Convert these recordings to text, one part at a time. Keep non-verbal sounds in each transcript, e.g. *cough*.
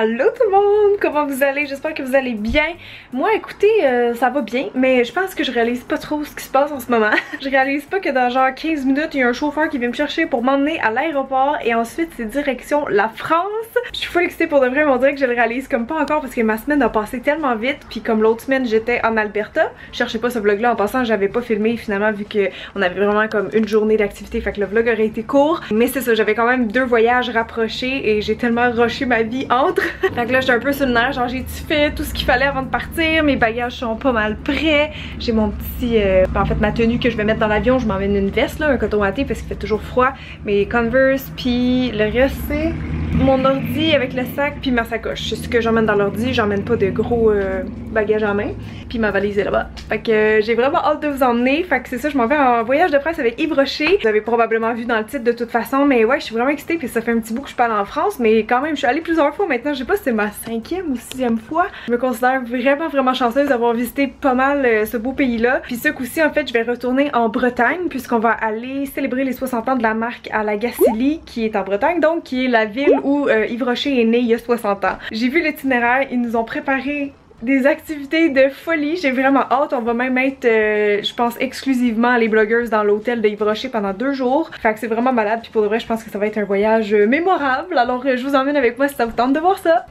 Allô tout le monde, comment vous allez? J'espère que vous allez bien. Moi écoutez, euh, ça va bien, mais je pense que je réalise pas trop ce qui se passe en ce moment. *laughs* je réalise pas que dans genre 15 minutes, il y a un chauffeur qui vient me chercher pour m'emmener à l'aéroport et ensuite c'est direction la France. Je suis full excitée pour de vrai, mais on dirait que je le réalise comme pas encore parce que ma semaine a passé tellement vite puis comme l'autre semaine j'étais en Alberta. Je cherchais pas ce vlog là en passant, j'avais pas filmé finalement vu que on avait vraiment comme une journée d'activité fait que le vlog aurait été court. Mais c'est ça, j'avais quand même deux voyages rapprochés et j'ai tellement rushé ma vie entre *laughs* fait que là j'étais un peu sur le nerf, genre j'ai fait tout ce qu'il fallait avant de partir, mes bagages sont pas mal prêts. J'ai mon petit, euh, en fait ma tenue que je vais mettre dans l'avion, je m'emmène une veste là, un coton thé parce qu'il fait toujours froid. Mes Converse, puis le reste c'est mon ordi avec le sac puis ma sacoche. C'est ce que j'emmène dans l'ordi, j'emmène pas de gros euh, bagages en main. Puis ma valise est là-bas. Fait que euh, j'ai vraiment hâte de vous emmener. Fait que c'est ça, je m'en vais en voyage de presse avec Yves Rocher. Vous avez probablement vu dans le titre de toute façon, mais ouais, je suis vraiment excitée. Puis ça fait un petit bout que je parle en France, mais quand même, je suis allée plusieurs fois maintenant. Je sais pas si c'est ma cinquième ou sixième fois. Je me considère vraiment, vraiment chanceuse d'avoir visité pas mal euh, ce beau pays-là. Puis ce coup-ci, en fait, je vais retourner en Bretagne puisqu'on va aller célébrer les 60 ans de la marque à la Gacilly qui est en Bretagne, donc qui est la ville où euh, Yves Rocher est né il y a 60 ans. J'ai vu l'itinéraire, ils nous ont préparé des activités de folie. J'ai vraiment hâte. On va même être, euh, je pense, exclusivement les blogueuses dans l'hôtel de Yves Rocher pendant deux jours. Fait que c'est vraiment malade. Puis pour de vrai, je pense que ça va être un voyage mémorable. Alors je vous emmène avec moi si ça vous tente de voir ça.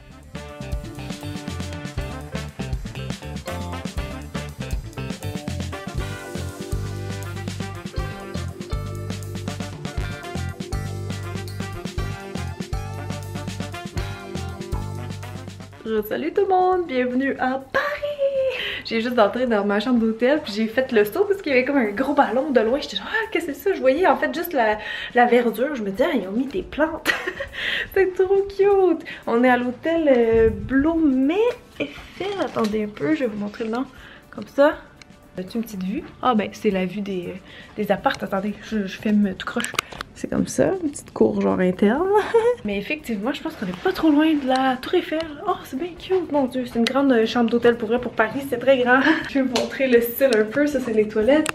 Salut tout le monde, bienvenue à Paris! J'ai juste entré dans ma chambre d'hôtel puis j'ai fait le saut parce qu'il y avait comme un gros ballon de loin. J'étais genre ah qu'est-ce que c'est ça? Je voyais en fait juste la, verdure. Je me disais ah, ils ont mis des plantes. *laughs* c'est trop cute! On est à l'hôtel euh, Blomet Eiffel. Attendez un peu, je vais vous montrer le nom. Comme ça. As-tu une petite vue? Ah ben c'est la vue des, des appartes. Attendez, je, je filme tout croche. C'est comme ça, une petite cour genre interne. *laughs* Mais effectivement, je pense qu'on est pas trop loin de la Tour Eiffel. Oh, c'est bien cute, mon dieu. C'est une grande euh, chambre d'hôtel pour vrai pour Paris, c'est très grand. *laughs* je vais vous montrer le style un peu. Ça, c'est les toilettes.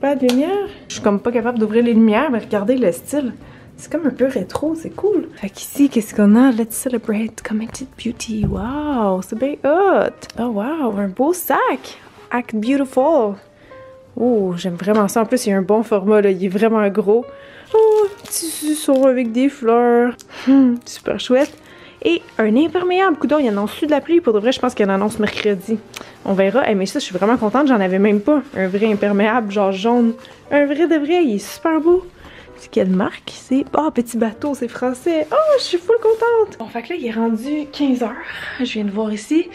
Pas de lumière. Je suis comme pas capable d'ouvrir les lumières, mais regardez le style. C'est comme un peu rétro, c'est cool. Fait qu'ici, qu'est-ce qu'on a? Let's celebrate Commented Beauty. Wow, c'est bien hot. Oh wow, un beau sac. Act Beautiful. Oh, j'aime vraiment ça. En plus, il y a un bon format, là. Il est vraiment gros. Oh, petit son avec des fleurs. Hmm, super chouette. Et un imperméable. Coudon, il y en a de la pluie. Pour de vrai, je pense qu'il en annonce mercredi. On verra. mais ça, je suis vraiment contente. J'en avais même pas. Un vrai imperméable, genre jaune. Un vrai de vrai. Il est super beau. C'est quelle marque? C'est? Oh, Petit Bateau, c'est français. Oh, je suis full contente. Bon, fait que là, il est rendu 15h. Je viens de voir ici.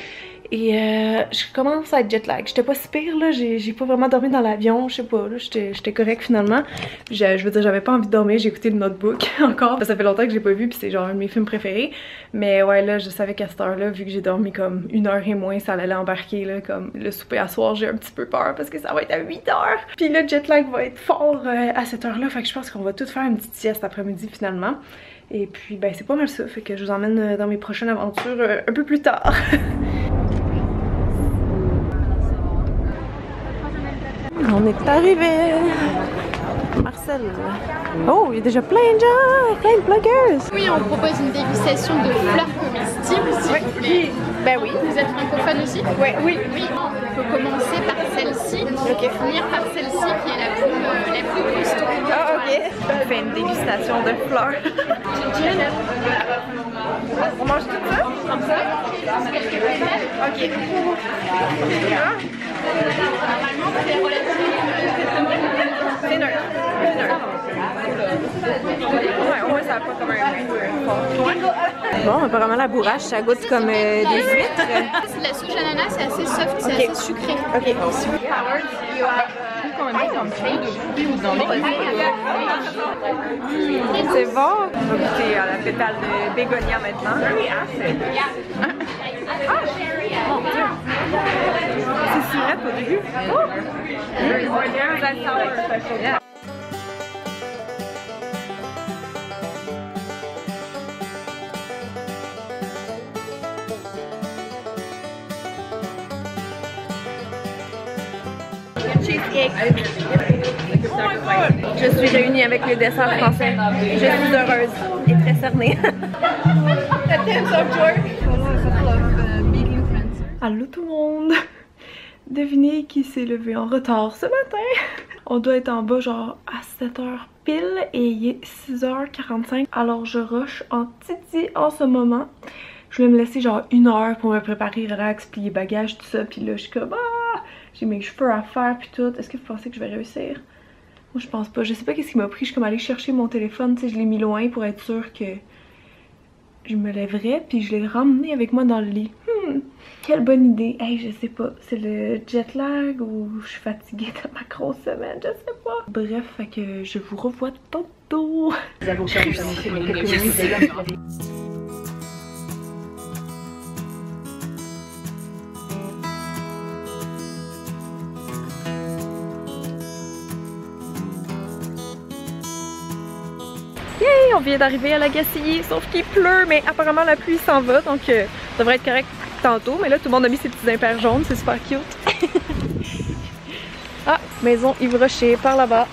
Et euh, je commence à être jet lag. J'étais pas si pire là, j'ai pas vraiment dormi dans l'avion, je sais pas, j'étais correct finalement. Je, veux dire, j'avais pas envie de dormir, j'ai écouté le notebook *laughs* encore. Ça fait longtemps que j'ai pas vu, puis c'est genre un de mes films préférés. Mais ouais, là, je savais qu'à cette heure-là, vu que j'ai dormi comme une heure et moins, ça allait embarquer là, comme le souper à soir, j'ai un petit peu peur parce que ça va être à 8 heures. Puis le jet lag va être fort euh, à cette heure-là, fait que je pense qu'on va tout faire une petite sieste après-midi finalement. Et puis ben c'est pas mal ça, fait que je vous emmène euh, dans mes prochaines aventures un peu plus tard. *laughs* On est arrivé. Marcel. Oh, il y a déjà plein de gens, plein de blogueurs. Oui, on propose une dégustation de fleurs comestibles, s'il vous plaît. Ben oui. Vous êtes francophone aussi ouais, Oui. Oui. On peut commencer par celle-ci Ok. et finir par celle-ci qui est la plus, euh, la plus costaud. Ah, ok. On fait une dégustation de fleurs. *laughs* on mange tout ça? Comme ça? Ok. C'est neutre. C'est neutre. Ouais, au moins ça n'a pas comme un Bon, apparemment la bourrache, ça goûte comme euh, des huîtres. La souche ananas, c'est assez soft, c'est assez sucré. Ok, C'est bon. On va goûter à la pétale de bégonia maintenant. Ah! Mon Dieu! C'est sirette au début. Oh! Mmh. Je suis réunie avec le dessert français. Je suis heureuse et très cernée. *laughs* Allô tout le monde! Devinez qui s'est levé en retard ce matin? *laughs* On doit être en bas genre à 7h pile et il est 6h45 alors je rush en titi en ce moment. Je vais me laisser genre une heure pour me préparer, relax, plier bagages, tout ça. Puis là je suis comme ah! J'ai mes cheveux à faire puis tout. Est-ce que vous pensez que je vais réussir? Moi je pense pas. Je sais pas qu'est-ce qui m'a pris. Je suis comme allée chercher mon téléphone, tu sais, je l'ai mis loin pour être sûre que je me lèverais puis je l'ai ramené avec moi dans le lit. Hmm, quelle bonne idée. Hey, je sais pas, c'est le jet lag ou je suis fatiguée de ma grosse semaine, je sais pas. Bref, fait que je vous revois tantôt. On vient d'arriver à la Gacilly, sauf qu'il pleut, mais apparemment la pluie s'en va, donc euh, ça devrait être correct tantôt. Mais là, tout le monde a mis ses petits impairs jaunes, c'est super cute. *laughs* ah, maison Yves Rocher, par là-bas,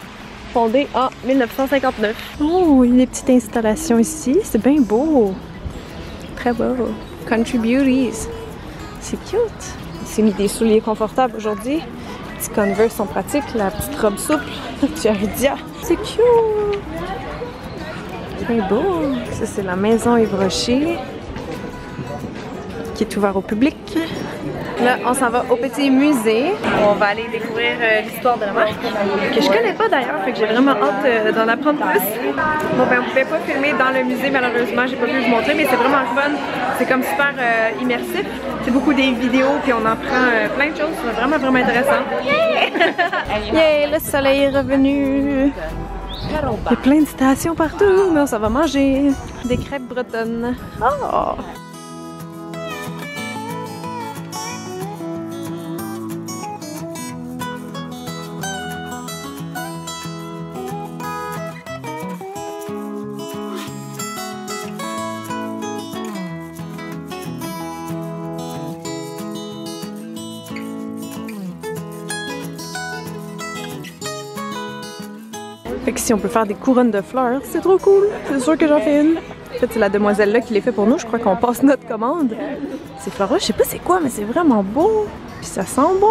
fondée en 1959. Oh, une petite installation ici, c'est bien beau. Très beau. Country Beauties. C'est cute. Il s'est mis des souliers confortables aujourd'hui. Petit Converse sont pratiques, la petite robe souple. tu as dia. C'est cute. Bien beau. Ça, c'est la maison Yves qui est ouvert au public. Là, on s'en va au petit musée. On va aller découvrir euh, l'histoire de la marque, que je connais pas d'ailleurs, fait que j'ai vraiment hâte euh, d'en apprendre plus. Bon ben, on pouvait pas filmer dans le musée, malheureusement, j'ai pas pu vous montrer, mais c'est vraiment fun. C'est comme super euh, immersif. C'est beaucoup des vidéos, puis on apprend plein de choses. C'est vraiment, vraiment intéressant. Yay! *laughs* le soleil est revenu! Il y a plein de stations partout, mais on s'en va manger des crêpes bretonnes. Oh! Si on peut faire des couronnes de fleurs, c'est trop cool. C'est sûr que j'en fais une. En fait, c'est la demoiselle là qui les fait pour nous. Je crois qu'on passe notre commande. Ces fleurs-là, je sais pas c'est quoi, mais c'est vraiment beau. Puis ça sent bon.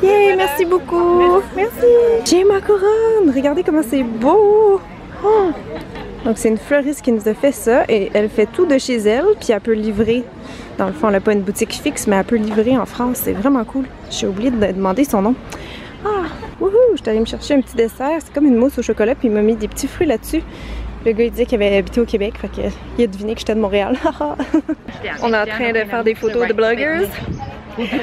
Yeah, merci beaucoup. Merci. J'ai ma couronne. Regardez comment c'est beau. Oh. Donc c'est une fleuriste qui nous a fait ça et elle fait tout de chez elle puis elle peut livrer. Dans le fond, elle n'a pas une boutique fixe mais elle peut livrer en France. C'est vraiment cool. J'ai oublié de demander son nom. Ah, wouhou! Je suis allée me chercher un petit dessert. C'est comme une mousse au chocolat puis il m'a mis des petits fruits là-dessus. Le gars il disait qu'il avait habité au Québec, fait qu'il a deviné que j'étais de Montréal. *laughs* On est en train de faire des photos de bloggers.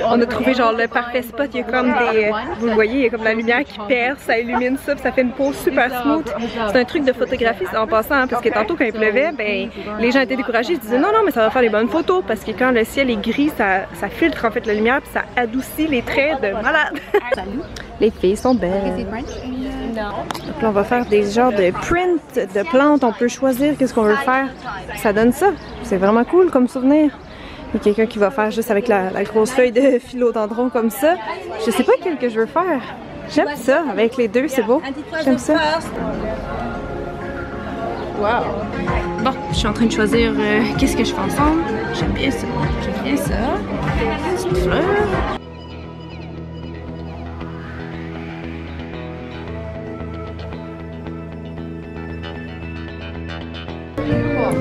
On a trouvé genre le parfait spot, il y a comme des, vous le voyez, il y a comme la lumière qui perce, ça illumine ça, puis ça fait une pose super smooth. C'est un truc de photographie en passant, hein, parce que tantôt quand il pleuvait, ben les gens étaient découragés, ils disaient non non mais ça va faire des bonnes photos, parce que quand le ciel est gris, ça, ça filtre en fait la lumière, puis ça adoucit les traits de malade. *laughs* les filles sont belles. Donc là, on va faire des genres de print de plantes, on peut choisir qu'est-ce qu'on veut faire. Ça donne ça, c'est vraiment cool comme souvenir. Il y a quelqu'un qui va faire juste avec la, grosse feuille de *laughs* philodendron comme ça. Je sais pas quel que je veux faire. J'aime ça, avec les deux, c'est beau. J'aime ça. Wow! Bon, je suis en train de choisir euh, qu'est-ce que je fais ensemble? J'aime bien ça. J'aime bien ça. Petite fleur.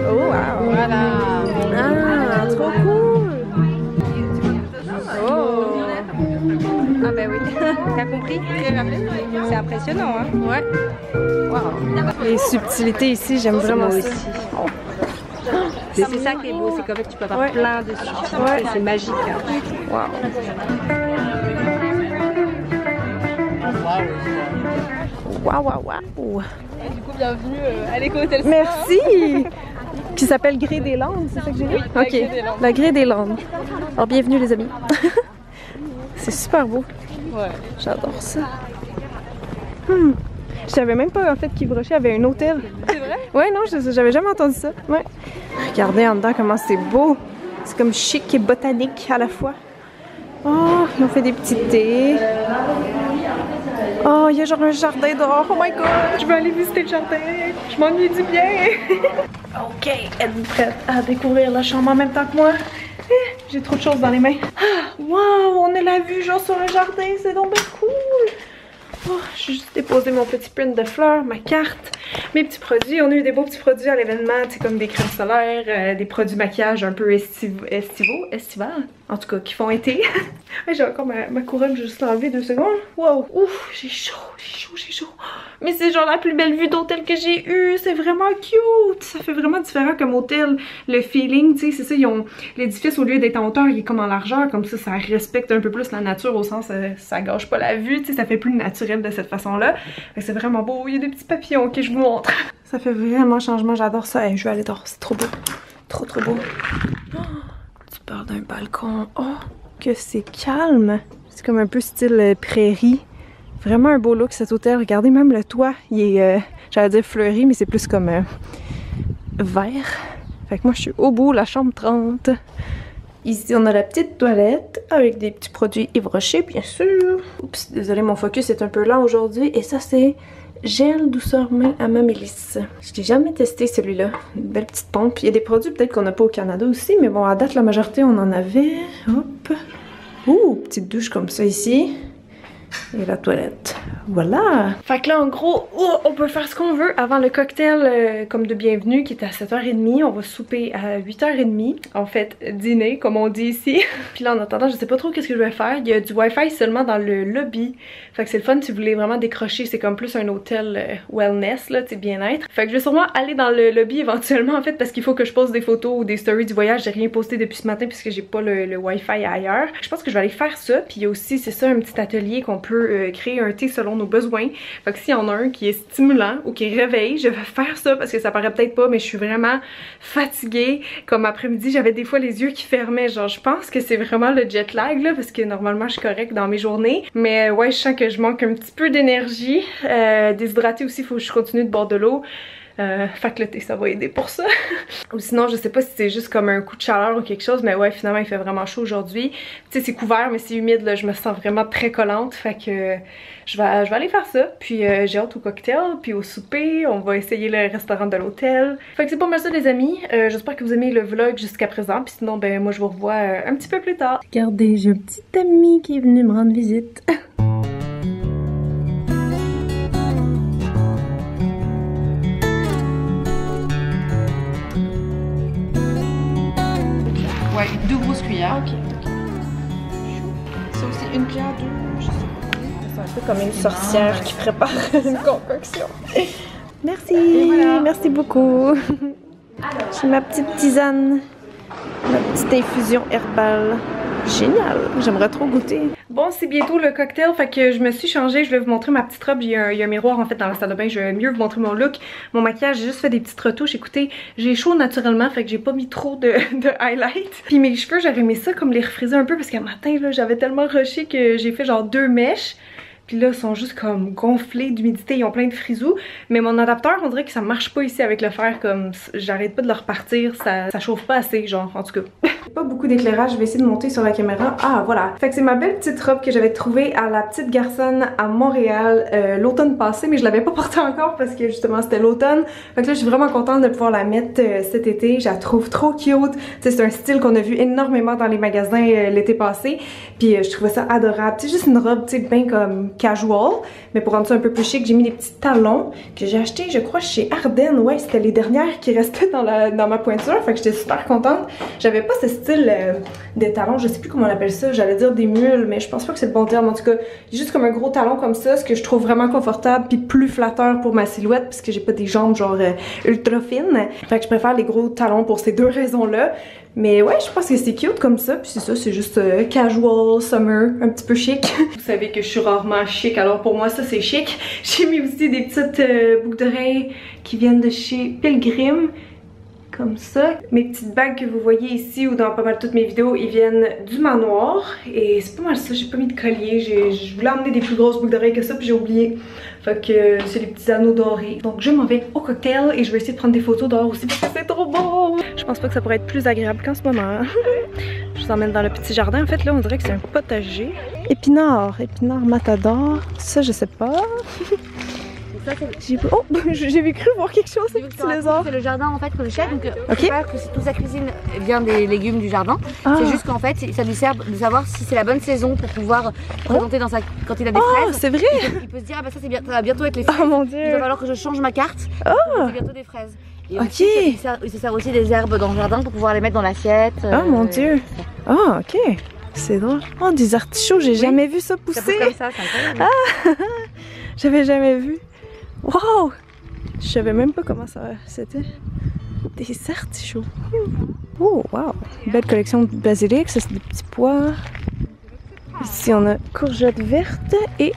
Oh wow! Voilà! T'as compris? C'est impressionnant, hein? Ouais. Wow! Les subtilités ici, j'aime vraiment ça. aussi. Oh. C'est ça qui est beau, c'est qu'en fait tu peux avoir ouais. plein de ouais. c'est magique. Hein. Waouh! Waouh, waouh, waouh! Du coup, bienvenue à l'éco-hôtel Merci! *laughs* Qui s'appelle Gré des Landes, c'est ça que j'ai dit? Oui, ok, la Gré des Landes. Alors, bienvenue les amis. *laughs* c'est super beau. Ouais. J'adore ça. Hmm. Je savais même pas en fait qu'Yves avait un hôtel. C'est vrai? *laughs* ouais, non, j'avais jamais entendu ça. Ouais. Regardez en dedans comment c'est beau. C'est comme chic et botanique à la fois. Oh, ils ont fait des petits thés. Oh, il y a genre un jardin dehors. Oh my god, je veux aller visiter le jardin. Je m'ennuie du bien. *laughs* ok, êtes-vous prête à découvrir la chambre en même temps que moi? Eh, j'ai trop de choses dans les mains. Ah, wow, on a la vue genre sur un jardin, c'est donc bien cool. Oh, j'ai juste déposé mon petit print de fleurs, ma carte, mes petits produits. On a eu des beaux petits produits à l'événement, comme des crèmes solaires, euh, des produits maquillage un peu estivaux, estival, en tout cas, qui font été. *laughs* j'ai encore ma, ma couronne, juste l'enlever deux secondes. Wow, ouf, j'ai chaud, j'ai chaud, j'ai chaud. *gasps* Mais c'est genre la plus belle vue d'hôtel que j'ai eue. C'est vraiment cute. Ça fait vraiment différent comme hôtel. Le feeling, tu sais, c'est ça. Ils ont l'édifice au lieu d'être en hauteur, il est comme en largeur. Comme ça, ça respecte un peu plus la nature au sens, euh, ça, gâche pas la vue. Tu sais, ça fait plus naturel de cette façon-là. C'est vraiment beau. Il y a des petits papillons que je vous montre. Ça fait vraiment changement. J'adore ça. je vais aller dehors. C'est trop beau. Trop, trop beau. Oh, tu parles d'un balcon. Oh, que c'est calme. C'est comme un peu style euh, prairie. Vraiment un beau look cet hôtel. Regardez même le toit. Il est, euh, j'allais dire fleuri, mais c'est plus comme euh, vert. Fait que moi je suis au bout, la chambre 30. Ici on a la petite toilette avec des petits produits Yves Rocher bien sûr. Oups, désolé mon focus est un peu lent aujourd'hui. Et ça c'est gel douceur main à ma mélisse. Je l'ai jamais testé celui-là. Une belle petite pompe. Il y a des produits peut-être qu'on n'a pas au Canada aussi, mais bon à date la majorité on en avait. Hop. Ouh, petite douche comme ça ici et la toilette. Voilà! Fait que là, en gros, oh, on peut faire ce qu'on veut avant le cocktail euh, comme de bienvenue qui est à 7h30. On va souper à 8h30. En fait, dîner, comme on dit ici. *laughs* Puis là, en attendant, je sais pas trop qu'est-ce que je vais faire. Il y a du Wi-Fi seulement dans le lobby. Fait que c'est le fun si vous voulez vraiment décrocher. C'est comme plus un hôtel euh, wellness, là, tu bien-être. Fait que je vais sûrement aller dans le lobby éventuellement, en fait, parce qu'il faut que je pose des photos ou des stories du voyage. J'ai rien posté depuis ce matin puisque j'ai pas le, le Wi-Fi ailleurs. Je pense que je vais aller faire ça. Puis il y a aussi, c'est ça, un petit atelier qu'on peut euh, créer un thé selon nos besoins. Fait que s'il y en a un qui est stimulant ou qui réveille, je vais faire ça parce que ça paraît peut-être pas, mais je suis vraiment fatiguée. Comme après-midi, j'avais des fois les yeux qui fermaient. Genre, je pense que c'est vraiment le jet lag là, parce que normalement je suis correcte dans mes journées. Mais ouais, je sens que je manque un petit peu d'énergie. Euh, déshydratée aussi, il faut que je continue de boire de l'eau. Euh, fait que le thé, ça va aider pour ça. *laughs* ou sinon, je sais pas si c'est juste comme un coup de chaleur ou quelque chose, mais ouais, finalement, il fait vraiment chaud aujourd'hui. Tu sais, c'est couvert, mais c'est humide, là, je me sens vraiment très collante. Fait que je vais, je vais aller faire ça. Puis euh, j'ai hâte au cocktail, puis au souper. On va essayer le restaurant de l'hôtel. Fait que c'est pas mal ça, les amis. Euh, j'espère que vous aimez le vlog jusqu'à présent. Puis sinon, ben, moi, je vous revois un petit peu plus tard. Regardez, j'ai un petit ami qui est venu me rendre visite. *laughs* Ok. C'est aussi une cuillère, deux, je sais pas. C'est un peu comme une sorcière qui prépare *laughs* une concoction. Merci, merci beaucoup. J'ai ma petite tisane, ma petite infusion herbale. Génial, j'aimerais trop goûter. Bon, c'est bientôt le cocktail, fait que je me suis changée, je vais vous montrer ma petite robe. Il y, a un, miroir en fait dans la salle de bain, je vais mieux vous montrer mon look. Mon maquillage, j'ai juste fait des petites retouches. Écoutez, j'ai chaud naturellement, fait que j'ai pas mis trop de, *laughs* de highlight. Puis mes cheveux, j'aurais aimé ça comme les refriser un peu parce qu'à matin, j'avais tellement rushé que j'ai fait genre deux mèches. Puis là, ils sont juste comme gonflés d'humidité, ils ont plein de frisous. Mais mon adapteur, on dirait que ça marche pas ici avec le fer, comme j'arrête pas de le repartir, ça, ça chauffe pas assez, genre, en tout cas. *laughs* pas beaucoup d'éclairage, je vais essayer de monter sur la caméra. Ah, voilà. Fait que c'est ma belle petite robe que j'avais trouvée à la Petite Garçonne à Montréal euh, l'automne passé, mais je l'avais pas *laughs* portée encore parce que justement c'était l'automne. Fait que là, je suis vraiment contente de pouvoir la mettre euh, cet été. Je la trouve trop cute. C'est un style qu'on a vu énormément dans les magasins euh, l'été passé. Puis je trouvais ça adorable. C'est juste une robe, tu sais, bien comme casual. Mais pour rendre ça un peu plus chic, j'ai mis des petits talons que j'ai acheté, je crois, chez Ardennes. Ouais, c'était les dernières qui restaient dans, la, dans ma pointure. Fait que j'étais super contente. J'avais pas ce style euh, des talons, je sais plus comment on appelle ça. J'allais dire des mules, mais je pense pas que c'est le bon terme. En tout cas, juste comme un gros talon comme ça, ce que je trouve vraiment confortable puis plus flatteur pour ma silhouette parce que j'ai pas des jambes genre euh, ultra fines. Fait que je préfère les gros talons pour ces deux raisons-là. Mais ouais, je pense que c'est cute comme ça. Puis c'est ça, c'est juste euh, casual, summer, un petit peu chic. *laughs* Vous savez que je suis rarement chic, alors pour moi ça c'est chic. *laughs* J'ai mis aussi des petites euh, boucles d'oreilles qui viennent de chez Pilgrim comme ça. Mes petites bagues que vous voyez ici ou dans pas mal toutes mes vidéos, ils viennent du manoir. Et c'est pas mal ça, j'ai pas mis de collier. Je voulais emmener des plus grosses boucles d'oreilles que ça, puis j'ai oublié. Fait que c'est des petits anneaux dorés. Donc je m'en vais au cocktail et je vais essayer de prendre des photos dehors aussi parce que c'est trop beau. Je pense pas que ça pourrait être plus agréable qu'en ce moment. *laughs* je vous emmène dans le petit jardin. En fait là on dirait que c'est un potager. Épinard, épinard matador. Ça, je sais pas. *laughs* J'ai oh, *laughs* cru voir quelque chose. C'est le jardin en fait que je donc Ok. je sais pas que toute sa cuisine vient des légumes du jardin. Ah. C'est juste qu'en fait, ça lui sert de savoir si c'est la bonne saison pour pouvoir présenter dans sa quand il a des Oh, fraises. c'est vrai! Il peut, il peut se dire ah bah ça c'est bien, ça va bientôt être les fraises. Oh mon Il va dieu! falloir que je change ma carte. C'est bientôt des fraises. Et Ok. ensuite, il, sert, il se sert aussi des herbes dans le jardin pour pouvoir les mettre dans l'assiette. Oh euh, mon et dieu! ça. Ah, ok. C'est drôle. Oh, des artichauts, j'ai jamais vu ça Ça pousse pousser. comme ça, c'est incroyable. *laughs* J'avais jamais vu. Wow! Je savais même pas comment ça c'était. Des artichauts. Oh, wow! Belle collection de basilic. Ça, c'est des petits pois. Ici, on a courgettes vertes et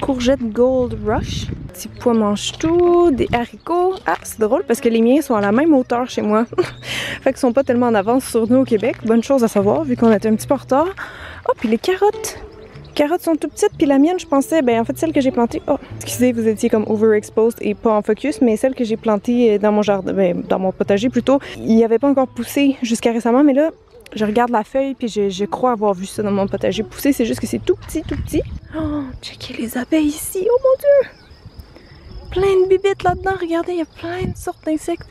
courgettes Gold Rush. Petits pois mange-tout, des haricots. Ah, c'est drôle parce que les miens sont à la même hauteur chez moi. *laughs* fait qu'ils sont pas tellement en avance sur nous au Québec. Bonne chose à savoir vu qu'on était un petit peu en retard. Oh, puis les carottes. Carottes sont tout petites, puis la mienne, je pensais, ben en fait, celle que j'ai plantée. Oh, excusez, vous étiez comme overexposed et pas en focus, mais celle que j'ai plantée dans mon jardin, ben, dans mon potager plutôt, il n'y avait pas encore poussé jusqu'à récemment, mais là, je regarde la feuille, puis je, je crois avoir vu ça dans mon potager pousser, c'est juste que c'est tout petit, tout petit. Oh, checkez les abeilles ici, oh mon dieu! Plein de bibites là-dedans, regardez, il y a plein de sortes d'insectes.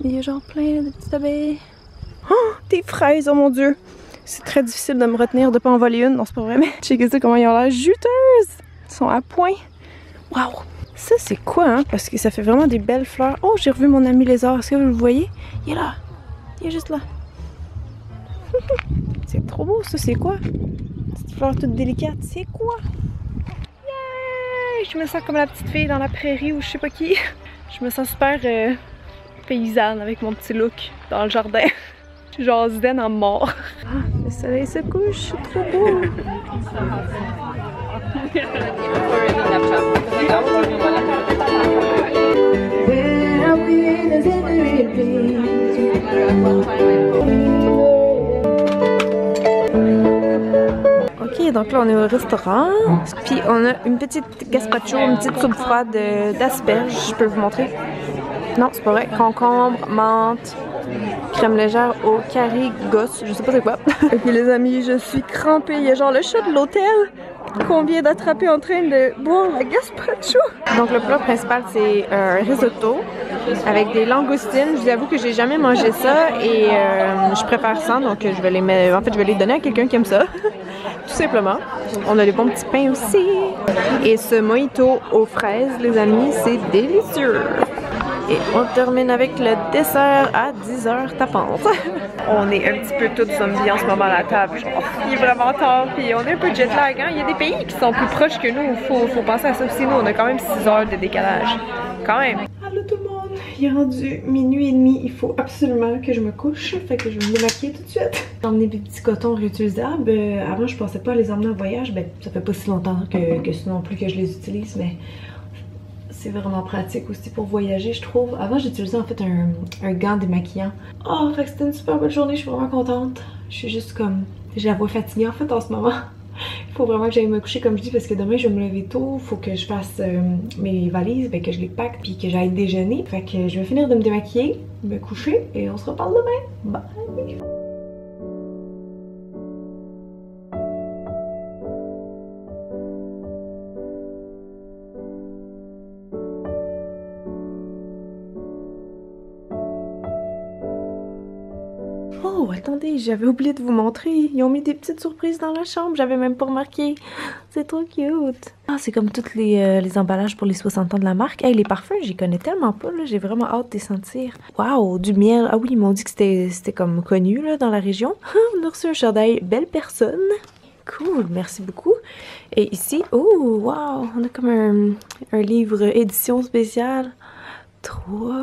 Il y a genre plein de petites abeilles. Oh, des fraises, oh mon dieu! C'est très difficile de me retenir de pas en voler une. Non, c'est pas vrai, mais *laughs* checkez ça comment ils ont l'air juteuses. Ils sont à point. Waouh! Ça, c'est quoi, hein? Parce que ça fait vraiment des belles fleurs. Oh, j'ai revu mon ami lézard. Est-ce que vous le voyez? Il est là. Il est juste là. *laughs* c'est trop beau, ça. C'est quoi? Petite fleur toute délicate. C'est quoi? Yay! Je me sens comme la petite fille dans la prairie ou je sais pas qui. *laughs* Je me sens super euh, paysanne avec mon petit look dans le jardin. Je suis genre zen en mort. Le soleil se couche, trop beau. Ok, donc là on est au restaurant. Puis on a une petite gazpacho, une petite soupe froide d'asperges. Je peux vous montrer. Non, c'est pas vrai. Concombre, menthe, crème légère au carré gosse, je sais pas c'est quoi. *laughs* ok les amis, je suis crampée. Il y a genre le chat de l'hôtel qu'on vient d'attraper en train de boire la gazpacho. Donc le plat principal c'est un risotto avec des langoustines. Je vous avoue que j'ai jamais mangé ça et euh, je préfère ça donc je vais les mettre, en fait je vais les donner à quelqu'un qui aime ça. *laughs* Tout simplement. On a des bons petits pains aussi. Et ce mojito aux fraises, les amis, c'est délicieux. Et on termine avec le dessert à 10h tapante. *laughs* on est un petit peu toutes zombies en ce moment à la table. Genre, il est vraiment tard, puis on est un peu jet lag. Hein? Il y a des pays qui sont plus proches que nous. Faut, faut penser à ça aussi. Nous, on a quand même 6 heures de décalage. Quand même. Allô tout le monde. Il est rendu minuit et demi. Il faut absolument que je me couche. Fait que je vais me démaquiller tout de suite. J'ai emmené des petits cotons réutilisables. Euh, avant, je pensais pas les emmener en voyage. Ben, ça fait pas si longtemps que, que non plus que je les utilise, mais c'est vraiment pratique aussi pour voyager, je trouve. Avant, j'utilisais en fait un, un gant démaquillant. Oh, fait que c'était une super belle journée, je suis vraiment contente. Je suis juste comme. J'ai la voix fatiguée en fait en ce moment. *laughs* Il faut vraiment que j'aille me coucher comme je dis parce que demain je vais me lever tôt. Faut que je fasse euh, mes valises, ben, que je les pack puis que j'aille déjeuner. Fait que je vais finir de me démaquiller, me coucher et on se reparle demain. Bye! J'avais oublié de vous montrer. Ils ont mis des petites surprises dans la chambre, j'avais même pas remarqué. C'est trop cute. Ah, c'est comme tous les, euh, les emballages pour les 60 ans de la marque. Hey, les parfums, j'y connais tellement pas. J'ai vraiment hâte de les sentir. Waouh, du miel. Ah oui, ils m'ont dit que c'était comme connu, là, dans la région. *laughs* On a reçu un chandail Belle Personne. Cool, merci beaucoup. Et ici, oh, waouh, on a comme un, un livre édition spéciale. Trop.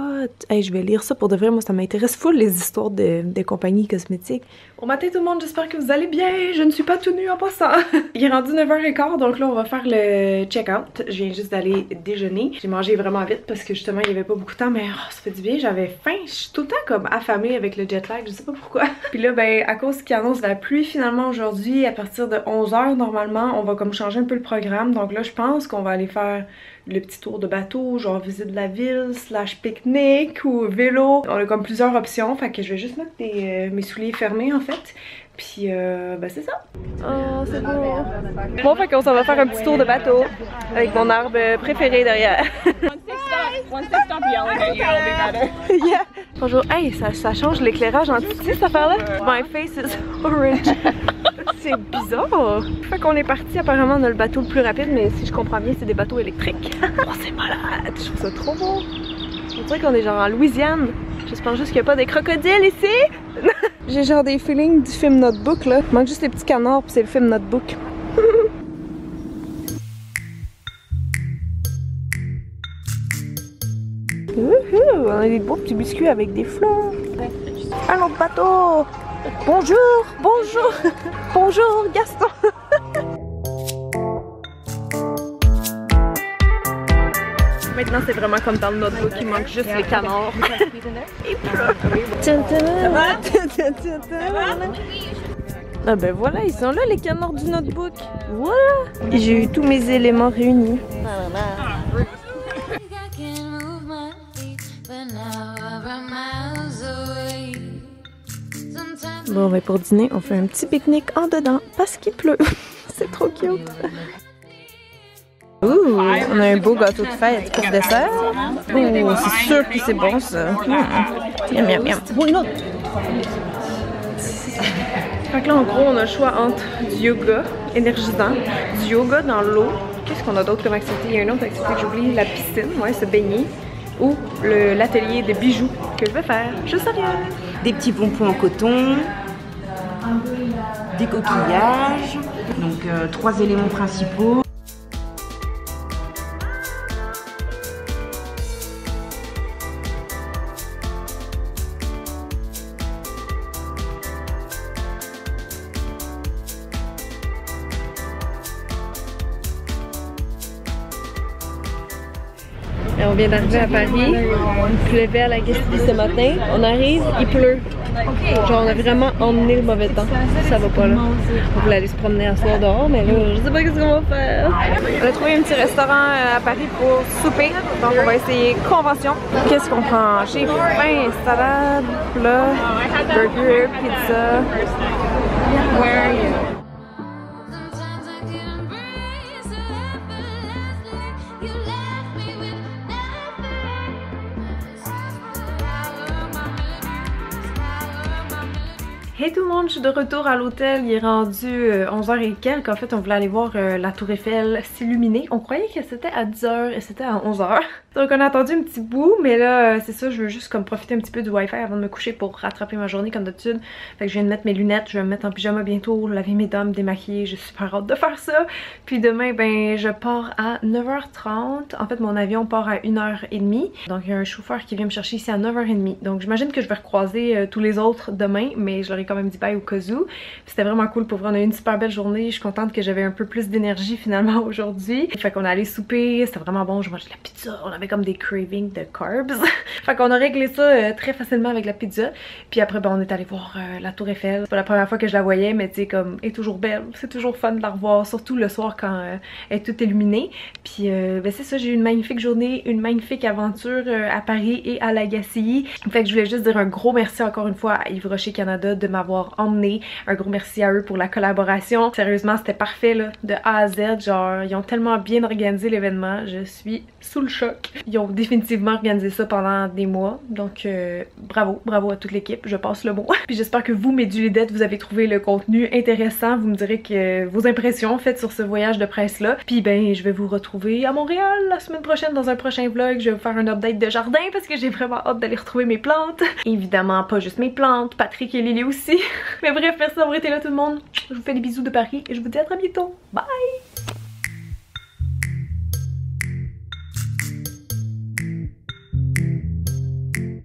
Hey, je vais lire ça pour de vrai. Moi, ça m'intéresse full les histoires de, de compagnies cosmétiques. Bon matin tout le monde, j'espère que vous allez bien. Je ne suis pas tout nue en passant. *laughs* Il est rendu 9h15, donc là, on va faire le check-out. Je viens juste d'aller déjeuner. J'ai mangé vraiment vite parce que justement, il n'y avait pas beaucoup de temps, mais oh, ça fait du bien. J'avais faim. Je suis tout le temps comme affamée avec le jet lag. Je sais pas pourquoi. *laughs* Puis là, ben, à cause qu'il annonce la pluie finalement aujourd'hui, à partir de 11h, normalement, on va comme changer un peu le programme. Donc là, je pense qu'on va aller faire le petit tour de bateau, genre visite de la ville, slash pique-nique ou vélo. On a comme plusieurs options, fait que je vais juste mettre euh, mes souliers fermés en fait. Puis euh, ben c'est ça. Oh, c'est beau. Bon, fait qu'on s'en va faire un petit tour de bateau avec mon arbre préféré derrière. *laughs* yeah. Bonjour. Hey, ça, ça change l'éclairage en titi cette affaire-là? My face is orange. C'est bizarre. Fait qu'on est parti, apparemment on a le bateau le plus rapide, mais si je comprends bien, c'est des bateaux électriques. *laughs* oh, c'est malade. Je trouve ça trop beau. On dirait qu'on est genre en Louisiane. J'espère juste qu'il n'y a pas des crocodiles ici. *laughs* J'ai genre des feelings du film Notebook là. Il manque juste les petits canards puis c'est le film Notebook. *laughs* on a des beaux petits biscuits avec des fleurs. Un autre bateau. Bonjour, bonjour, *laughs* bonjour Gaston. Maintenant, c'est vraiment comme dans le notebook, il manque juste les canards. Et Ah ben voilà, ils sont là les canards du notebook. Voilà. J'ai eu tous mes éléments réunis. Bon, ben pour dîner, on fait un petit pique-nique en dedans parce qu'il pleut. *laughs* c'est trop cute. Ouh, on a un beau gâteau de fête pour dessert. Ouh, c'est sûr que c'est bon ça. Mmh. Miam, miam, miam. Fait que là, en gros, on a le choix entre du yoga énergisant, du yoga dans l'eau. Qu'est-ce qu'on a d'autre comme activité? Il y a une autre activité que j'oublie, la piscine, ouais, se baigner. Ou l'atelier de bijoux que je vais faire. Je sais rien. Des petits pompons en coton, des coquillages, donc euh, trois éléments principaux. À Paris. Il pleuvait à la Gastille ce matin. On arrive, il pleut. Genre, on a vraiment emmené le mauvais temps. Ça va pas là. On voulait aller se promener à soir dehors, mais là, je sais pas ce qu'on va faire. On a trouvé un petit restaurant euh, à Paris pour souper. Donc, on va essayer convention. Qu'est-ce qu'on prend? J'ai faim, salade, plat, burger, pizza. Where are you? Hey tout le monde, je suis de retour à l'hôtel. Il est rendu 11h euh, et quelques. En fait, on voulait aller voir euh, la tour Eiffel s'illuminer. On croyait que c'était à 10h et c'était à 11h. *laughs* Donc on a attendu un petit bout, mais là, euh, c'est ça, je veux juste comme profiter un petit peu du Wi-Fi avant de me coucher pour rattraper ma journée comme d'habitude. Fait que je viens de mettre mes lunettes, je vais me mettre en pyjama bientôt, laver mes dents, me démaquiller. J'ai super hâte de faire ça. Puis demain, ben, je pars à 9h30. En fait, mon avion part à 1h30. Donc il y a un chauffeur qui vient me chercher ici à 9h30. Donc j'imagine que je vais recroiser tous les autres demain, mais je leur quand même dit bye au cas C'était vraiment cool pour vrai, on a eu une super belle journée. Je suis contente que j'avais un peu plus d'énergie *laughs* finalement aujourd'hui. Fait qu'on est allé souper, c'était vraiment bon, je mangeais de la pizza, on avait comme des cravings de carbs. *laughs* fait qu'on a réglé ça euh, très facilement avec la pizza. Puis après ben, on est allé voir euh, la tour Eiffel. C'est pas la première fois que je la voyais, mais tu sais comme elle est toujours belle. C'est toujours fun de la revoir, surtout le soir quand euh, elle est toute illuminée. Puis ben c'est ça, j'ai eu une magnifique journée, une magnifique aventure à Paris et à Lagacilly. Fait que je voulais juste dire un gros merci encore une fois à Yves Rocher Canada de m'avoir emmené. Un gros merci à eux pour la collaboration. Sérieusement, c'était parfait là, de A à Z. Genre, ils ont tellement bien organisé l'événement. Je suis sous le choc. Ils ont définitivement organisé ça pendant des mois. Donc, euh, bravo, bravo à toute l'équipe. Je passe le mot. *laughs* Puis j'espère que vous, mes Julidettes, vous avez trouvé le contenu intéressant. Vous me direz que vos impressions faites sur ce voyage de presse-là. Puis ben, je vais vous retrouver à Montréal la semaine prochaine dans un prochain vlog. Je vais vous faire un update de jardin parce que j'ai vraiment hâte d'aller retrouver mes plantes. Évidemment, pas juste mes plantes, Patrick et Lily aussi. *laughs* Mais bref, merci d'avoir été là tout le monde. Je vous fais des bisous de Paris et je vous dis à très bientôt. Bye!